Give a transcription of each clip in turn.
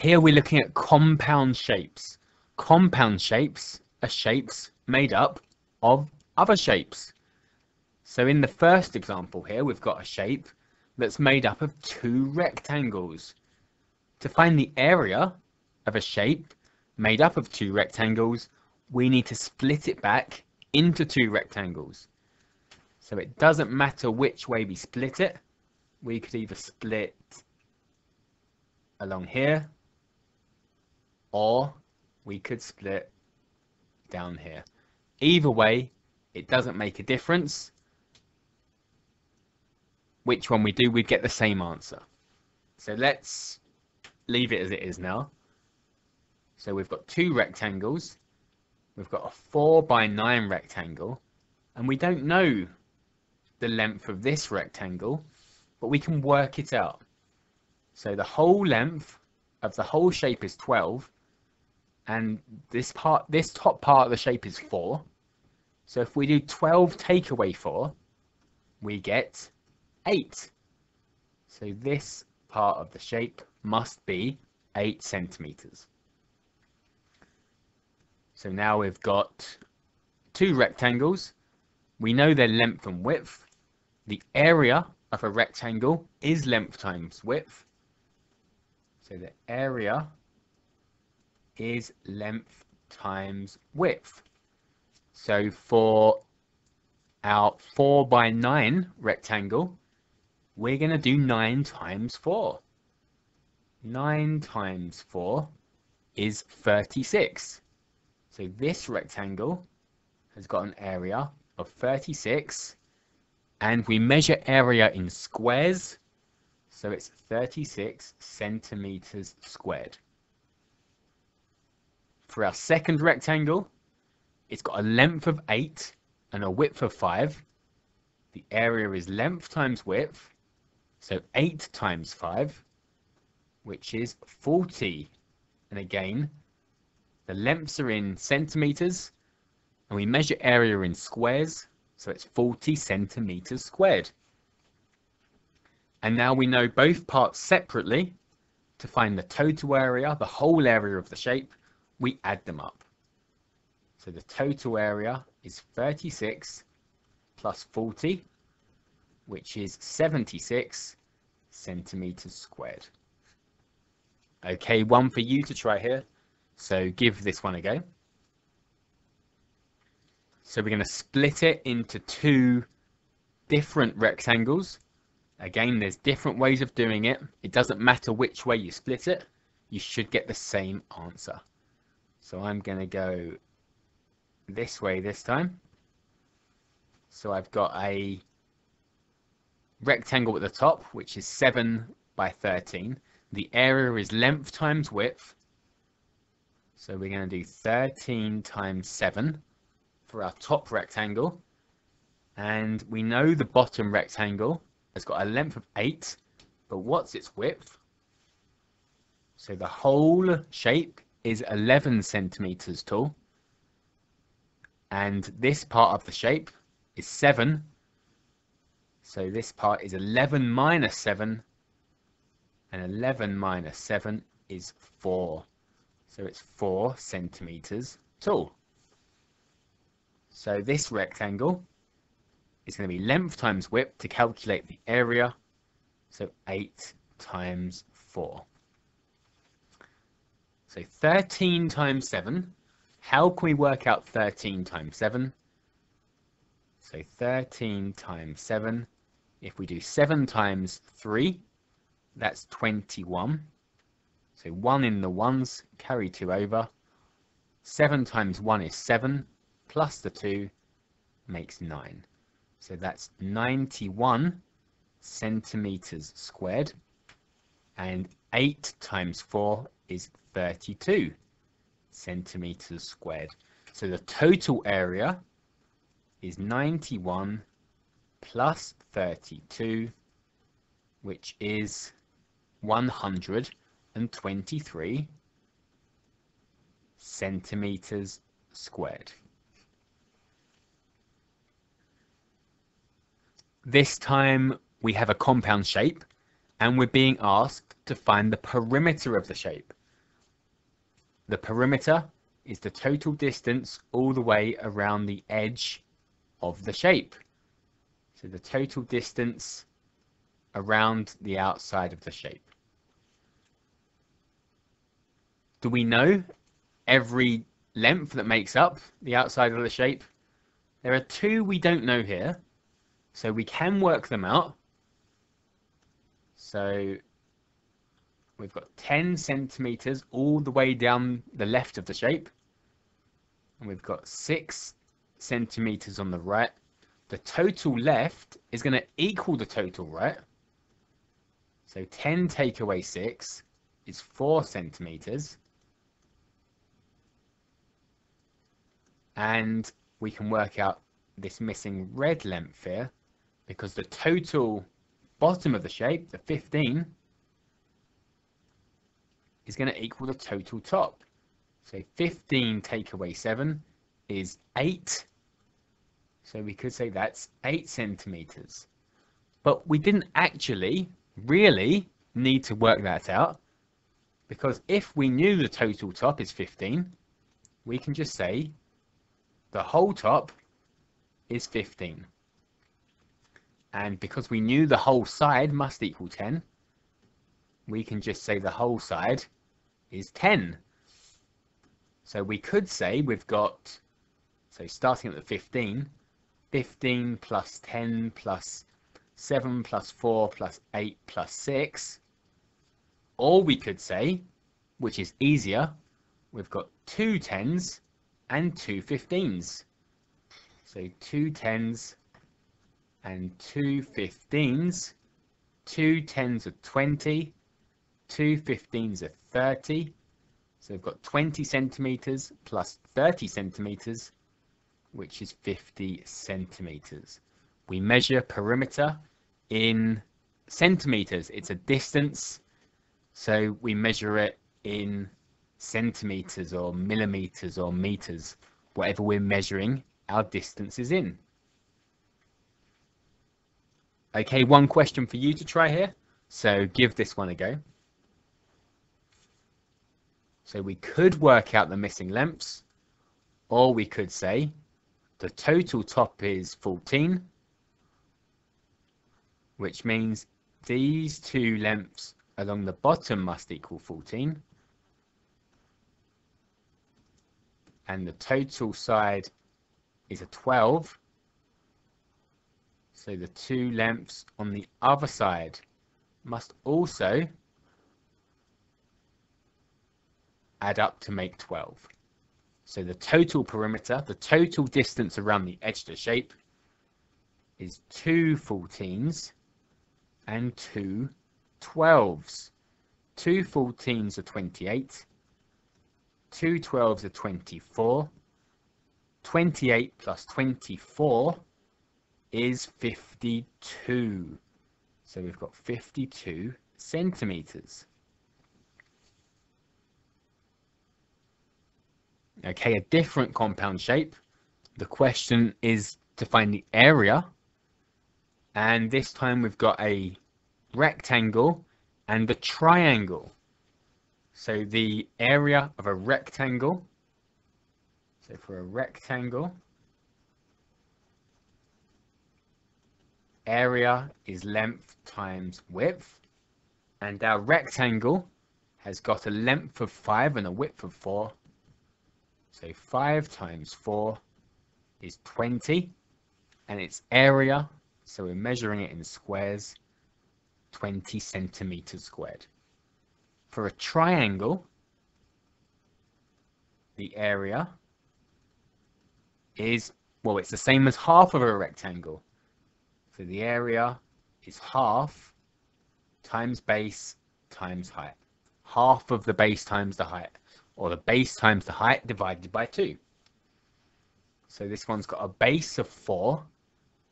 Here we're looking at compound shapes. Compound shapes are shapes made up of other shapes. So in the first example here, we've got a shape that's made up of two rectangles. To find the area of a shape made up of two rectangles, we need to split it back into two rectangles. So it doesn't matter which way we split it. We could either split along here or we could split down here. Either way, it doesn't make a difference. Which one we do, we get the same answer. So let's leave it as it is now. So we've got two rectangles. We've got a 4 by 9 rectangle. And we don't know the length of this rectangle, but we can work it out. So the whole length of the whole shape is 12 and this part this top part of the shape is 4 so if we do 12 take away 4 we get 8 so this part of the shape must be 8 centimeters. So now we've got two rectangles. We know their length and width. The area of a rectangle is length times width. So the area is length times width. So for our 4 by 9 rectangle, we're going to do 9 times 4. 9 times 4 is 36. So this rectangle has got an area of 36 and we measure area in squares so it's 36 centimeters squared. For our second rectangle, it's got a length of 8 and a width of 5. The area is length times width, so 8 times 5, which is 40. And again, the lengths are in centimeters, and we measure area in squares, so it's 40 centimeters squared. And now we know both parts separately to find the total area, the whole area of the shape, we add them up. So the total area is 36 plus 40, which is 76 centimeters squared. Okay, one for you to try here. So give this one a go. So we're going to split it into two different rectangles. Again, there's different ways of doing it. It doesn't matter which way you split it. You should get the same answer. So I'm going to go this way this time. So I've got a rectangle at the top, which is 7 by 13. The area is length times width. So we're going to do 13 times 7 for our top rectangle. And we know the bottom rectangle has got a length of 8, but what's its width? So the whole shape is 11 centimeters tall. And this part of the shape is 7. So this part is 11 minus 7. And 11 minus 7 is 4. So it's 4 centimeters tall. So this rectangle is going to be length times width to calculate the area. So 8 times 4. So 13 times 7. How can we work out 13 times 7? So 13 times 7. If we do 7 times 3, that's 21. So 1 in the 1s, carry 2 over. 7 times 1 is 7, plus the 2 makes 9. So that's 91 centimeters squared. And 8 times 4 is 32 centimeters squared. So the total area is 91 plus 32, which is 123 centimeters squared. This time we have a compound shape and we're being asked to find the perimeter of the shape. the perimeter is the total distance all the way around the edge of the shape. So the total distance around the outside of the shape. Do we know every length that makes up the outside of the shape? There are two we don't know here, so we can work them out. So we've got 10 centimeters all the way down the left of the shape. And we've got 6 centimeters on the right. The total left is going to equal the total right. So 10 take away 6 is 4 centimeters. And we can work out this missing red length here because the total bottom of the shape, the 15, is going to equal the total top. So 15 take away 7 is 8. So we could say that's 8 centimeters. But we didn't actually really need to work that out because if we knew the total top is 15, we can just say the whole top is 15. And because we knew the whole side must equal 10, we can just say the whole side is 10. So we could say we've got, so starting at the 15, 15 plus 10 plus 7 plus 4 plus 8 plus 6. Or we could say, which is easier, we've got two 10s and two 15s. So two 10s and two 15s. Two 10s are 20, two 15s are 30. So we've got 20 centimeters plus 30 centimeters, which is 50 centimeters. We measure perimeter in centimeters. It's a distance, so we measure it in centimeters or millimeters or meters, whatever we're measuring our distance is in. Okay, one question for you to try here. So give this one a go. So we could work out the missing lengths, or we could say the total top is 14, which means these two lengths along the bottom must equal 14. And the total side is a 12. So the two lengths on the other side must also add up to make 12. So the total perimeter, the total distance around the edge the shape is two 14s and two 12s. Two 14s are 28, two 12s are 24, 28 plus 24 is 52. So we've got 52 centimeters. Okay, a different compound shape. The question is to find the area. And this time we've got a rectangle and a triangle. So the area of a rectangle, so for a rectangle, area is length times width. And our rectangle has got a length of 5 and a width of 4. So 5 times 4 is 20. And its area, so we're measuring it in squares, 20 centimeters squared. For a triangle, the area is, well, it's the same as half of a rectangle. So the area is half times base times height. Half of the base times the height, or the base times the height divided by 2. So this one's got a base of 4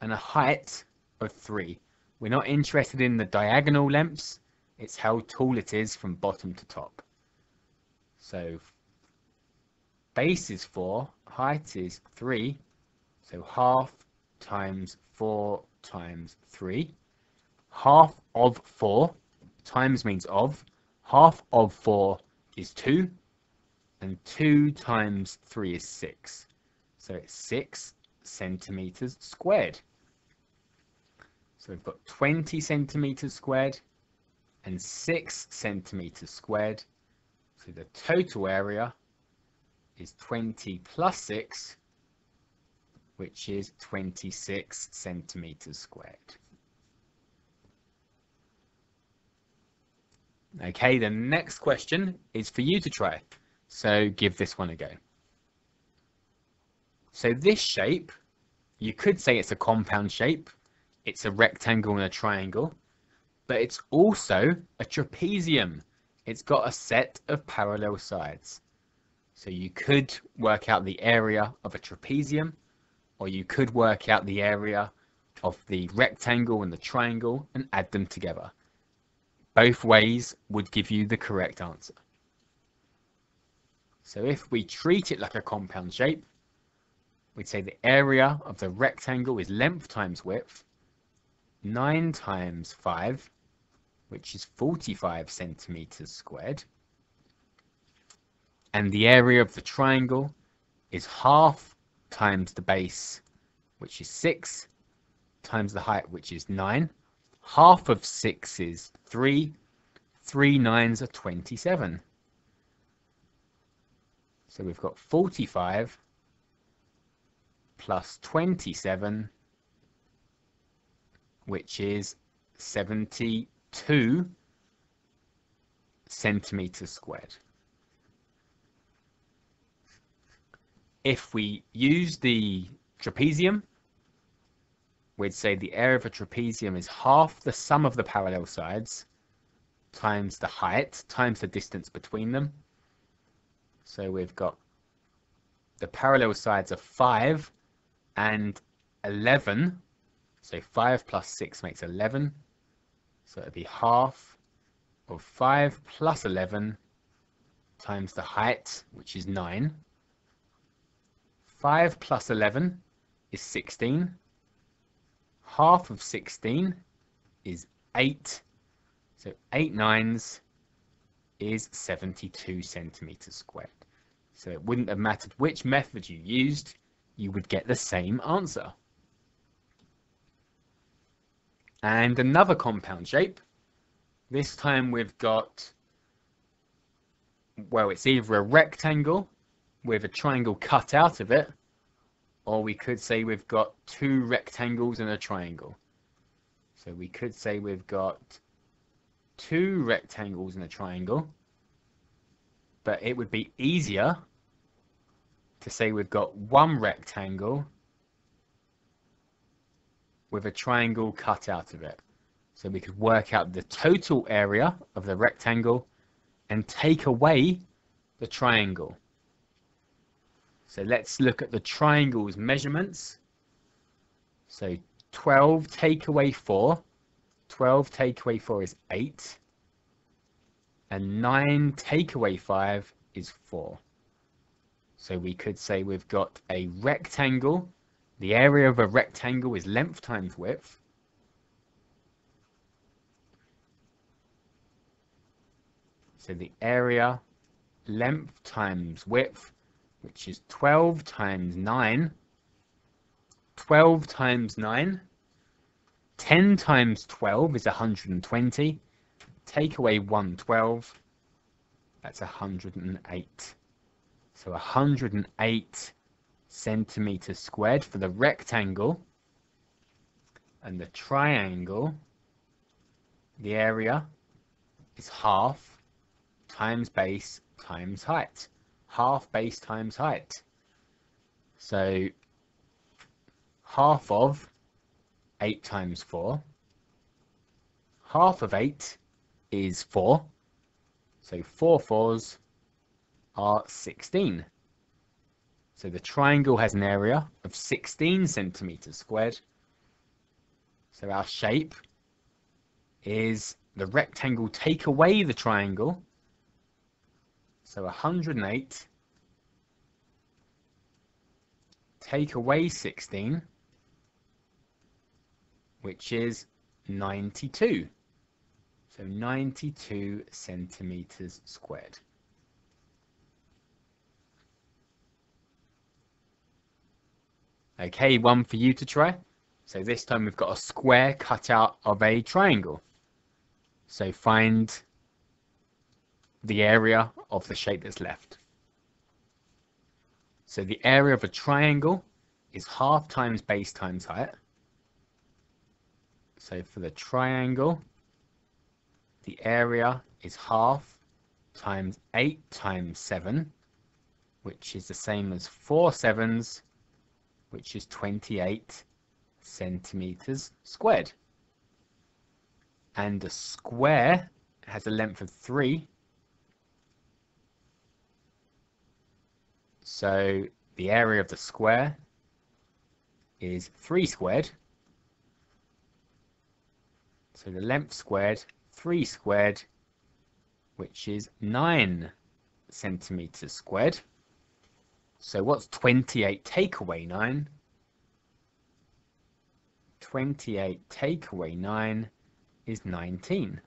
and a height of 3. We're not interested in the diagonal lengths, it's how tall it is from bottom to top. So base is 4, height is 3, so half times 4 times 3. Half of 4, times means of, half of 4 is 2. and 2 times 3 is 6. So it's 6 centimeters squared. So we've got 20 centimeters squared and 6 centimeters squared. So the total area is 20 plus 6, which is 26 centimeters squared. Okay, the next question is for you to try. So give this one a go. So this shape, you could say it's a compound shape. It's a rectangle and a triangle, but it's also a trapezium. It's got a set of parallel sides. So you could work out the area of a trapezium, or you could work out the area of the rectangle and the triangle and add them together. Both ways would give you the correct answer. So if we treat it like a compound shape, we'd say the area of the rectangle is length times width, 9 times 5, which is 45 centimeters squared. And the area of the triangle is half times the base, which is 6, times the height, which is 9, half of 6 is 3. 3 nines are 27. So we've got 45 plus 27, which is 72 centimeters squared. If we use the trapezium, we'd say the area of a trapezium is half the sum of the parallel sides times the height times the distance between them. So we've got the parallel sides of 5 and 11. So 5 plus 6 makes 11. So it'd be half of 5 plus 11 times the height, which is 9. 5 plus 11 is 16 half of 16 is 8. So 8 nines is 72 centimeters squared. So it wouldn't have mattered which method you used, you would get the same answer. And another compound shape. This time we've got, well, it's either a rectangle with a triangle cut out of it, or we could say we've got two rectangles and a triangle. So we could say we've got two rectangles and a triangle, but it would be easier to say we've got one rectangle with a triangle cut out of it. So we could work out the total area of the rectangle and take away the triangle. So let's look at the triangle's measurements. So 12 take away 4. 12 take away 4 is 8. And 9 take away 5 is 4. So we could say we've got a rectangle. The area of a rectangle is length times width. So the area, length times width which is 12 times 9. 12 times 9. 10 times 12 is 120. Take away 112, that's 108. So 108 centimeters squared for the rectangle. And the triangle, the area is half times base times height half base times height. So half of 8 times 4. Half of 8 is 4. So 4 fours are 16. So the triangle has an area of 16 centimeters squared. So our shape is the rectangle take away the triangle so 108 take away 16, which is 92. So 92 centimeters squared. Okay, one for you to try. So this time we've got a square cut out of a triangle. So find the area of the shape that's left. So the area of a triangle is half times base times height. So for the triangle, the area is half times 8 times 7, which is the same as 4 sevens, which is 28 centimeters squared. And a square has a length of 3. So the area of the square is 3 squared. So the length squared, 3 squared, which is 9 centimeters squared. So what's 28 take away 9? 28 take away 9 is 19.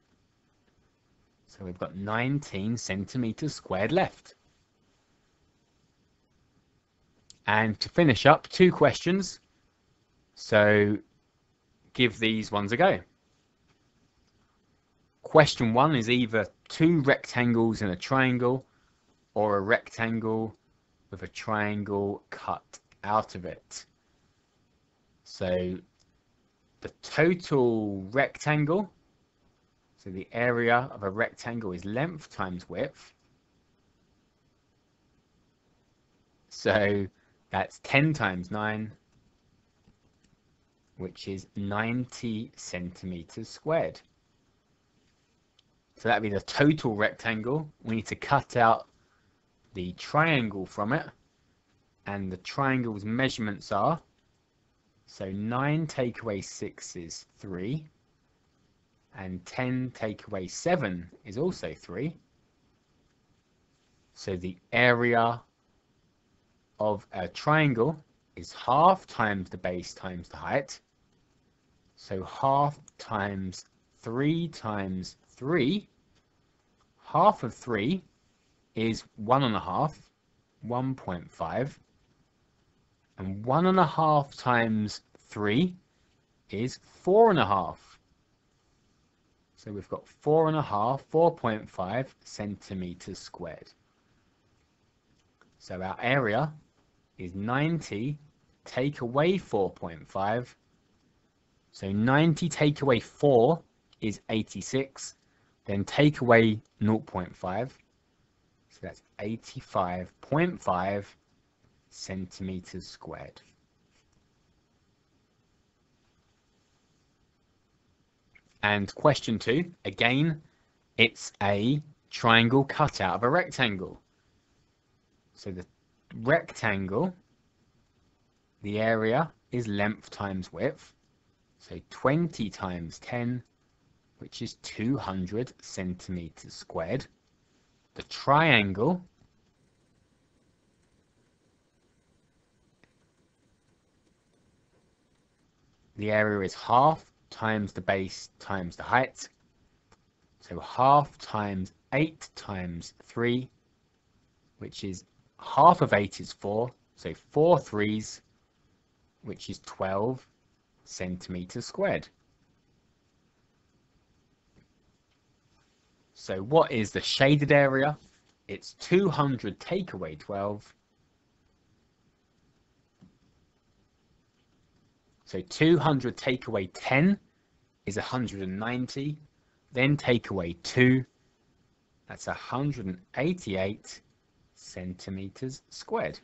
So we've got 19 centimeters squared left. And to finish up, two questions. So give these ones a go. Question one is either two rectangles in a triangle or a rectangle with a triangle cut out of it. So the total rectangle, so the area of a rectangle is length times width. So that's 10 times 9, which is 90 centimeters squared. So that'd be the total rectangle. We need to cut out the triangle from it. And the triangle's measurements are, so 9 take away 6 is 3. And 10 take away 7 is also 3. So the area of a triangle is half times the base times the height. So half times 3 times 3. Half of 3 is 1 and 1.5. And 1 and a half times 3 is 4 and a half. So we've got 4 and a half, 4.5 centimeters squared. So our area is 90 take away 4.5. So 90 take away 4 is 86. Then take away 0.5. So that's 85.5 centimeters squared. And question two, again, it's a triangle cut out of a rectangle. So the rectangle, the area is length times width. So 20 times 10, which is 200 centimeters squared. The triangle the area is half times the base times the height. So half times 8 times 3, which is half of 8 is 4, so 4 threes, which is 12 centimeters squared. So what is the shaded area? It's 200 take away 12. So 200 take away 10 is 190. Then take away 2. That's 188 centimeters squared.